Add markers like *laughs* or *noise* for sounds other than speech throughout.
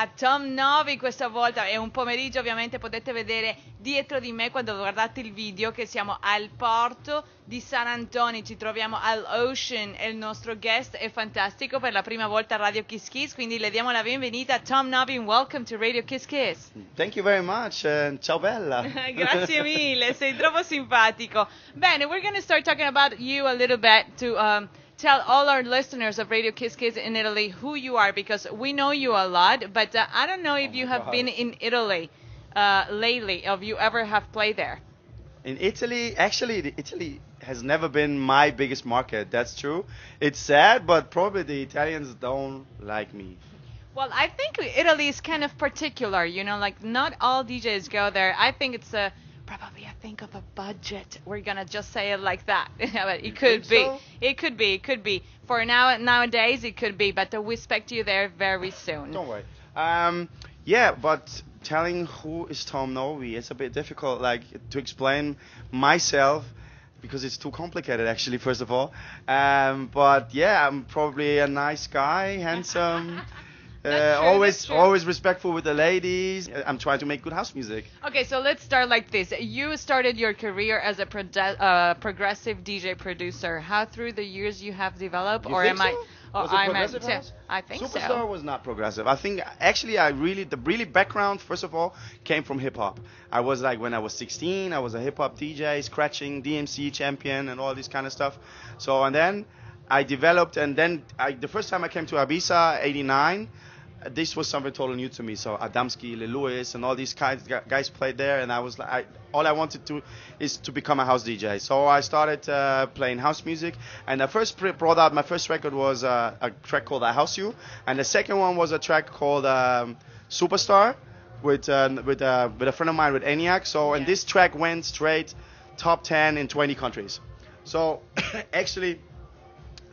a Tom Novi questa volta. È un pomeriggio ovviamente potete vedere dietro di me quando guardate il video che siamo al porto di San Antonio. Ci troviamo all'Ocean e il nostro guest è fantastico. Per la prima volta a Radio Kiss Kiss quindi le diamo la benvenuta a Tom Novi and welcome to Radio Kiss Kiss. Thank you very much and ciao bella. *laughs* Grazie mille sei troppo simpatico. Bene we're going to start talking about you a little bit to um, tell all our listeners of Radio Kiss Kiss in Italy who you are because we know you a lot, but uh, I don't know if Oh you have God. been in Italy uh, lately, if you ever have played there. In Italy, actually, Italy has never been my biggest market. That's true. It's sad, but probably the Italians don't like me. Well, I think Italy is kind of particular, you know, like not all DJs go there. I think it's a probably I think of a budget. We're gonna just say it like that. *laughs* but it could be. so? It could be. It could be. For now nowadays it could be, but we expect you there very soon. Don't worry. Um, yeah, but telling who is Tom Novy is a bit difficult, like to explain myself because it's too complicated, actually. First of all, um, but yeah, I'm probably a nice guy, handsome. *laughs* Uh, always, always respectful with the ladies. I'm trying to make good house music. Okay, so let's start like this. You started your career as a produ- uh, progressive DJ producer. How through the years you have developed, You or am I? so? Or Was I'm progressive. I think Superstar so. was not progressive. I think actually I really the really background first of all came from hip hop. I was like when I was 16, I was a hip hop DJ, scratching, DMC champion, and all this kind of stuff. So and then I developed, and then I, the first time I came to Ibiza, '89. This was something totally new to me. So Adamski, Lewis, and all these guys, guys played there, and I was like, I, all I wanted to is to become a house DJ. So I started uh, playing house music, and I first brought out my first record was uh, a track called "I House You," and the second one was a track called um, "Superstar" with uh, with uh, with a friend of mine with ENIAC. So and this track went straight top 10 in 20 countries. So *coughs* actually,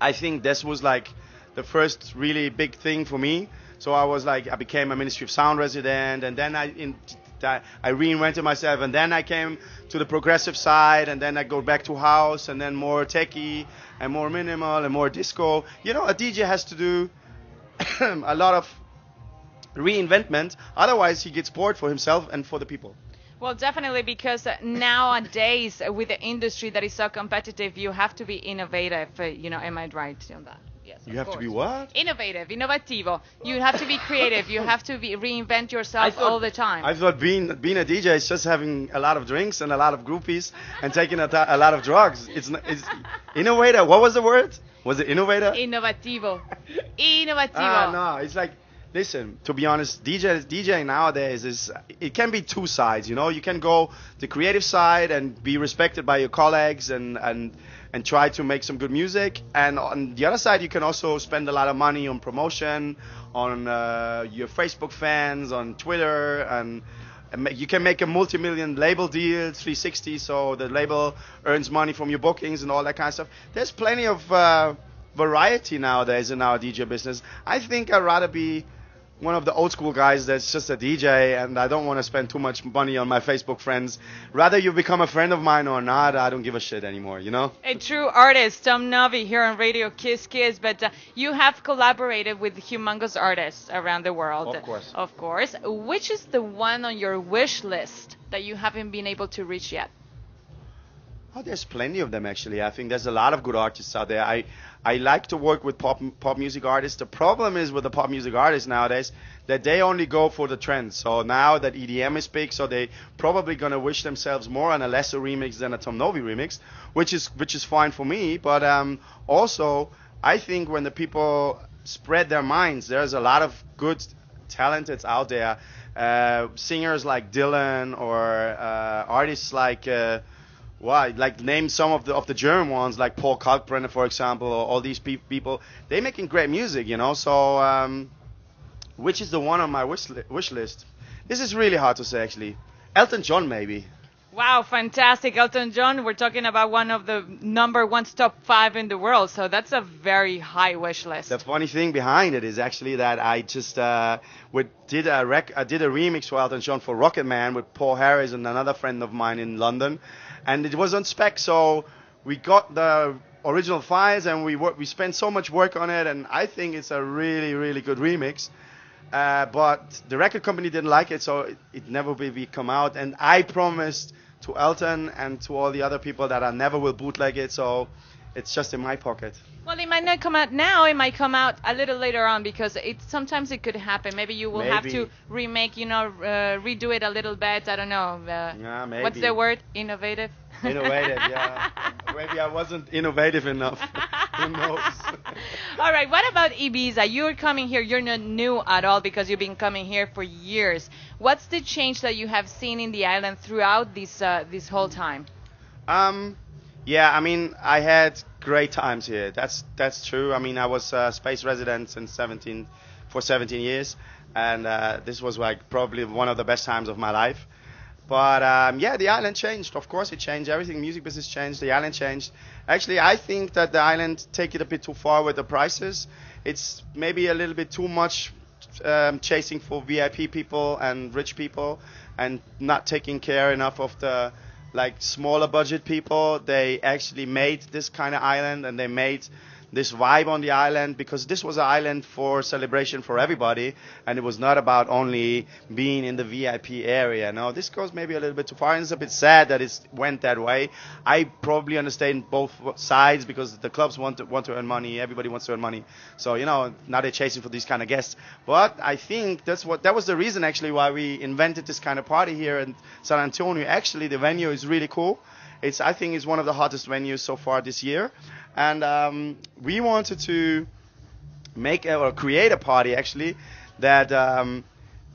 I think this was like the first really big thing for me. So I was like, I became a Ministry of Sound resident, and then I in, I reinvented myself, and then I came to the progressive side, and then I go back to house, and then more techie, and more minimal, and more disco. You know, a DJ has to do *coughs* a lot of reinventment, otherwise he gets bored for himself and for the people. Well, definitely because nowadays with the industry that is so competitive, you have to be innovative. You know, am I right on that? Yes. You of have to be what? Innovative, innovativo. You have to be creative. You have to be reinvent yourself all the time. I thought being being a DJ is just having a lot of drinks and a lot of groupies and taking a, a lot of drugs. It's n- it's innovator. What was the word? Was it innovator? Innovativo. *laughs* Innovativo. Ah, no, it's like listen. To be honest, DJ DJ nowadays is it can be two sides. You know, you can go the creative side and be respected by your colleagues and and and try to make some good music. And on the other side, you can also spend a lot of money on promotion, on uh, your Facebook fans, on Twitter, and. You can make a multi-million label deal, 360, so the label earns money from your bookings and all that kind of stuff. There's plenty of uh, variety nowadays in our DJ business. I think I'd rather be one of the old school guys that's just a DJ and I don't want to spend too much money on my Facebook friends. Rather you become a friend of mine or not, I don't give a shit anymore, you know? A true artist, Tom Novy, here on Radio Kiss Kiss. But uh, you have collaborated with humongous artists around the world. Of course. Of course. Which is the one on your wish list that you haven't been able to reach yet? Oh, there's plenty of them actually. I think there's a lot of good artists out there. I I like to work with pop pop music artists. The problem is with the pop music artists nowadays that they only go for the trends. So now that EDM is big, so they probably gonna wish themselves more on a lesser remix than a Tom Novy remix, which is which is fine for me. But um, also, I think when the people spread their minds, there's a lot of good talented out there. Uh, singers like Dylan or uh, artists like. Uh, why? Like name some of the of the German ones, like Paul Kalkbrenner, for example, or all these pe- people. They're making great music, you know. So, um, which is the one on my wish, li- wish list? This is really hard to say, actually. Elton John, maybe. Wow, fantastic. Elton John, we're talking about one of the number one top five in the world. So that's a very high wish list. The funny thing behind it is actually that I just uh, did a rec- I did a remix for Elton John for Rocket Man with Paul Harris and another friend of mine in London, and it was on spec. So we got the original files and we wor- we spent so much work on it, and I think it's a really really good remix. Uh, but the record company didn't like it, so it, it never will be come out. And I promised to Elton and to all the other people that I never will bootleg it. So it's just in my pocket. Well, it might not come out now. It might come out a little later on because it sometimes it could happen. Maybe you will have to remake, you know, uh, redo it a little bit. I don't know. Uh, Yeah, What's the word? Innovative. Innovative, yeah. *laughs* Maybe I wasn't innovative enough. *laughs* Who knows? all right. What about Ibiza? You're coming here. You're not new at all because you've been coming here for years. What's the change that you have seen in the island throughout this uh, this whole time? Um, yeah, I mean, I had great times here. That's that's true. I mean, I was uh, space resident since 17 for 17 years, and uh, this was like probably one of the best times of my life. But um, yeah, the island changed. Of course, it changed. Everything, music business changed. The island changed. Actually, I think that the island take it a bit too far with the prices. It's maybe a little bit too much um, chasing for VIP people and rich people, and not taking care enough of the like smaller budget people. They actually made this kind of island, and they made this vibe on the island because this was an island for celebration for everybody, and it was not about only being in the VIP area. Now this goes maybe a little bit too far, and it's a bit sad that it went that way. I probably understand both sides because the clubs want to want to earn money, everybody wants to earn money. So you know now they're chasing for these kind of guests. But I think that's what that was the reason actually why we invented this kind of party here in San Antonio. Actually, the venue is really cool. It's I think it's one of the hottest venues so far this year, and um, we wanted to make a, or create a party actually that um,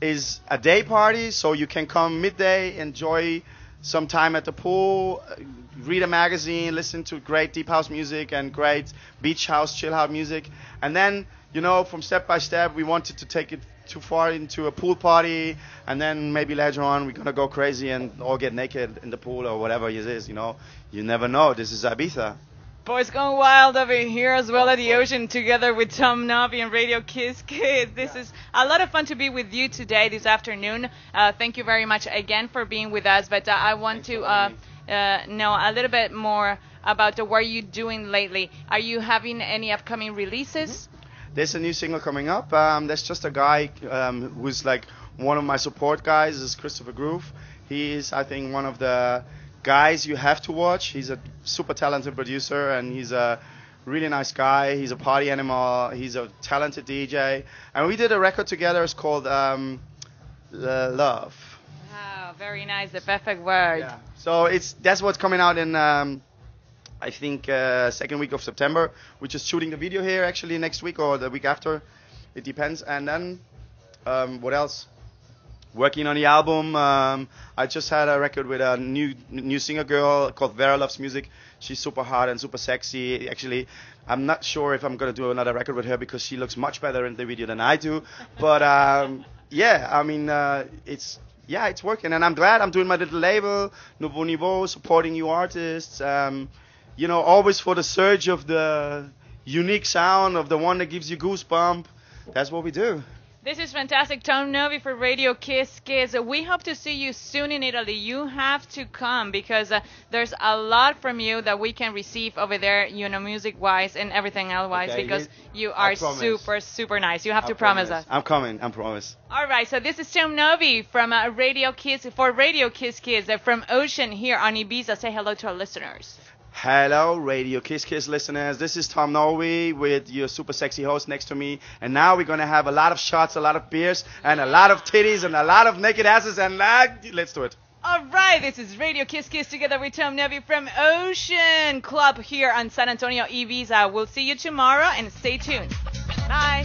is a day party, so you can come midday, enjoy some time at the pool, uh, read a magazine, listen to great deep house music and great beach house, chill out music, and then you know from step by step we wanted to take it too far into a pool party, and then maybe later on we're gonna go crazy and all get naked in the pool or whatever it is. You know, you never know. This is Ibiza. Boys Gone Wild over here as well at the ocean together with Tom Novy and Radio Kiss Kids. This is a lot of fun to be with you today, this afternoon. Uh, thank you very much again for being with us. But uh, I want Thanks to uh, uh, know a little bit more about the, what you're doing lately. Are you having any upcoming releases? There's a new single coming up. Um, there's just a guy um, who's like one of my support guys. Is Christopher Groove. He is, I think, one of the guys you have to watch. He's a super talented producer and he's a really nice guy. He's a party animal. He's a talented DJ. And we did a record together. It's called um, Love. Wow, very nice. The perfect word. Yeah. So it's that's what's coming out in um, I think uh, second week of September. We're just shooting the video here actually next week or the week after. It depends. And then um, what else? Working on the album. Um, I just had a record with a new new singer girl called Vera Loves Music. She's super hot and super sexy. Actually, I'm not sure if I'm gonna do another record with her because she looks much better in the video than I do. But um, yeah, I mean, uh, it's yeah, it's working, and I'm glad I'm doing my little label, Nouveau Niveau, supporting new artists. Um, you know, always for the surge of the unique sound of the one that gives you goosebump. That's what we do. This is fantastic. Tom Novy for Radio Kiss Kids. Uh, We hope to see you soon in Italy. You have to come because uh, there's a lot from you that we can receive over there, you know, music wise and everything else wise Okay, because you- are super, super nice. You have I to promise us. I'm coming. I promise. All right, so this is Tom Novy from uh, Radio Kids for Radio Kiss Kids uh, from Ocean here on Ibiza. Say hello to our listeners. Hello, Radio Kiss Kiss listeners. This is Tom Novy with your super sexy host next to me. And now we're going to have a lot of shots, a lot of beers, and a lot of titties, and a lot of naked asses. And uh, let's do it. All right, this is Radio Kiss Kiss together with Tom Novy from Ocean Club here on San Antonio Ibiza. We'll see you tomorrow and stay tuned. Bye.